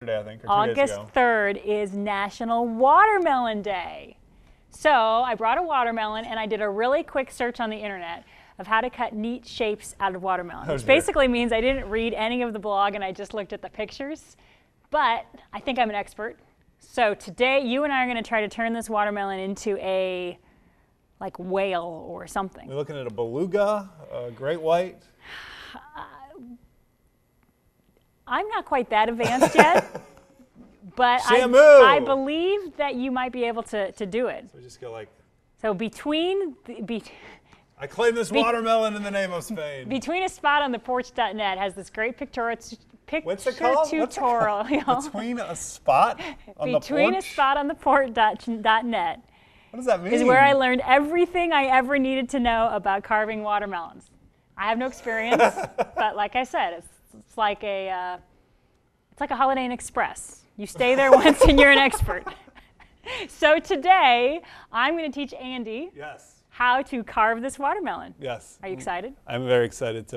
Today, I think, or two days August ago. 3rd is National Watermelon Day. So I brought a watermelon and I did a really quick search on the internet of how to cut neat shapes out of watermelon, Oh, which dear. basically means I didn't read any of the blog and I just looked at the pictures. But I think I'm an expert. So today, you and I are going to try to turn this watermelon into a like whale or something. We're looking at a beluga, a great white. Uh, I'm not quite that advanced yet, but I, Shamu! I believe that you might be able to, to do it. We just go like, So between the, be, I claim this watermelon in the name of Spain. between a spot on the porch.net has this great pictorial picture What's it called? What's it tutorial. called? Between a spot on between the a spot on the porch.net What does that mean? is where I learned everything I ever needed to know about carving watermelons. I have no experience, but like I said, it's, it's like a uh, it's like a Holiday Inn Express. You stay there once and you're an expert. so today I'm going to teach Andy Yes. how to carve this watermelon. Yes. Are you excited? I'm very excited to